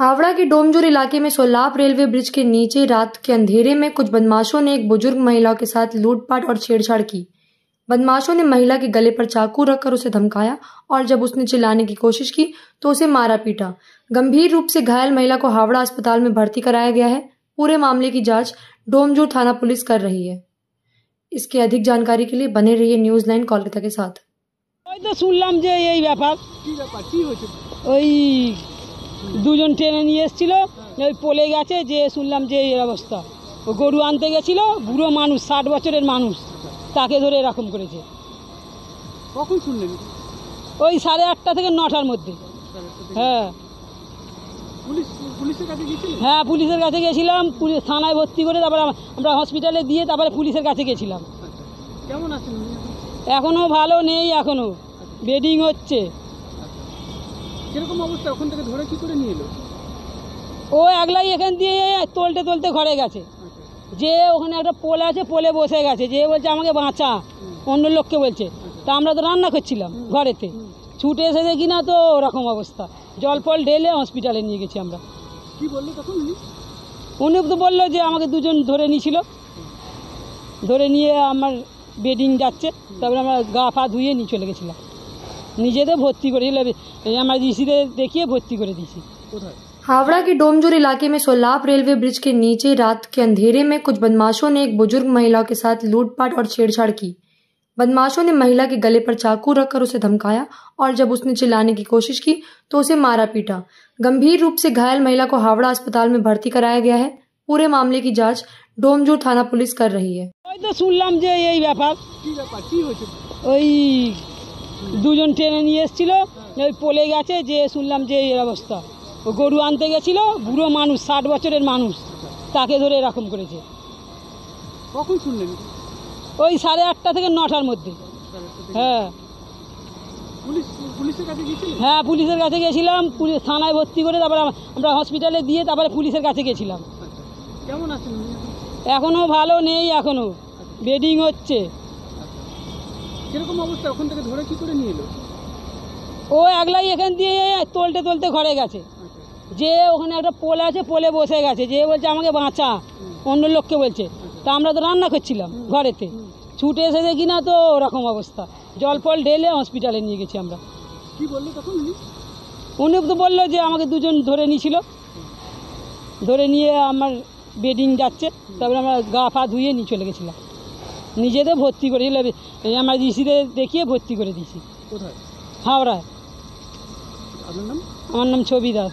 हावड़ा के डोमजूर इलाके में सोलाप रेलवे ब्रिज के नीचे रात के अंधेरे में कुछ बदमाशों ने एक बुज़ुर्ग महिला के साथ लूटपाट और छेड़छाड़ की। बदमाशों ने महिला के गले पर चाकू रखकर उसे धमकाया और जब उसने चिल्लाने की कोशिश की तो उसे मारा पीटा। गंभीर रूप से घायल महिला को हावड़ा अस्पताल में भर्ती कराया गया है। पूरे मामले की जाँच डोमजूर थाना पुलिस कर रही है। इसकी अधिक जानकारी के लिए बने रहिए न्यूज़ लाइन कोलकाता के साथ। দুজন ট্রেনে নিয়ে এসেছিল ওই পলে গেছে যে শুনলাম যে এই অবস্থা। ও গরু আনতে গেছিল বুড়ো মানুষ ষাট বছরের মানুষ তাকে ধরে এরকম করেছে। কখন শুনলেন? ওই সাড়ে আটটা থেকে নটার মধ্যে। হ্যাঁ। পুলিশের কাছে গিয়েছিলেন হ্যাঁ পুলিশের কাছে গেছিলাম পুলিশ থানায় ভর্তি করে তারপরে আমরা হসপিটালে দিয়ে তারপরে পুলিশের কাছে গেছিলাম। কেমন আছেন? এখনও ভালো নেই এখনও বেডিং হচ্ছে। কীরকম অবস্থা? ওখান থেকে ধরে কি করে নিয়ে এলো? ও একলাই এখান দিয়ে তোলতে তোলতে ঘরে গেছে। আচ্ছা। যে ওখানে একটা পোল আছে পোলে বসে গেছে। যে বলছে আমাকে বাঁচা। অন্য লোককে বলছে। তা আমরা তো রান্না করছিলাম ঘরেতে। ছুটে এসে দেখি না তো ওরকম অবস্থা। জল ফল ঢেলে হসপিটালে নিয়ে গেছি আমরা। কি বলল তখন উনি? তো বলল যে আমাকে দুজন ধরে নিয়েছিল। ধরে নিয়ে আমার বেডিং যাচ্ছে। তারপরে আমরা গা ফা ধুয়ে নিয়ে চলে গেছিলাম। নিজেদের ভর্তি করেছিল এই আমার ইসিতে দেখিয়ে ভর্তি করে দিয়েছি কোথায় हावड़ा के डोमजूर इलाके में सोलाप रेलवे ब्रिज के नीचे रात के अंधेरे में कुछ बदमाशों ने एक बुजुर्ग महिला के साथ लूटपाट और छेड़छाड़ की बदमाशों ने महिला के गले पर चाकू रखकर उसे धमकाया और जब उसने चिल्लाने की कोशिश की तो उसे मारा पीटा गंभीर रूप से घायल महिला को हावड़ा अस्पताल में भर्ती कराया गया है पूरे मामले की जांच डोमजूर थाना पुलिस कर रही है দুজন ট্রেনে নিয়ে এসেছিল ওই পলে গেছে যে শুনলাম যে এই অবস্থা। ও গরু আনতে গেছিল বুড়ো মানুষ ষাট বছরের মানুষ তাকে ধরে এরকম করেছে। কখন শুনলেন? ওই সাড়ে আটটা থেকে নটার মধ্যে। হ্যাঁ। পুলিশের কাছে গিয়েছিলেন? হ্যাঁ পুলিশের কাছে গেছিলাম পুলিশ থানায় ভর্তি করে তারপরে আমরা হসপিটালে দিয়ে তারপরে পুলিশের কাছে গেছিলাম। আচ্ছা। কেমন আছেন? এখনও ভালো নেই এখনও বেডিং হচ্ছে। কীরকম অবস্থা? ওখান থেকে ধরে কি করে নিয়ে এলো? ও একলাই এখান দিয়ে তোলতে তোলতে ঘরে গেছে। আচ্ছা। যে ওখানে একটা পোল আছে পোলে বসে গেছে। যে বলছে আমাকে বাঁচা অন্য লোককে বলছে। তা আমরা তো রান্না করছিলাম ঘরেতে। ছুটে এসে দেখি না তো ওরকম অবস্থা। জল ফল ঢেলে হসপিটালে নিয়ে গেছি আমরা। কি বলল তখন উনি? উনি তো বলল যে আমাকে দুজন ধরে নিয়েছিল। ধরে নিয়ে আমার বেডিং যাচ্ছে। তারপরে আমরা গা ফা ধুয়ে নিয়ে চলে গেছিলাম। নিজেদের ভর্তি এই আমার দেখিয়ে ভর্তি করে দিয়েছি। কোথায়? হাওড়ায়। আপনার নাম? আমার নাম ছবি দাস।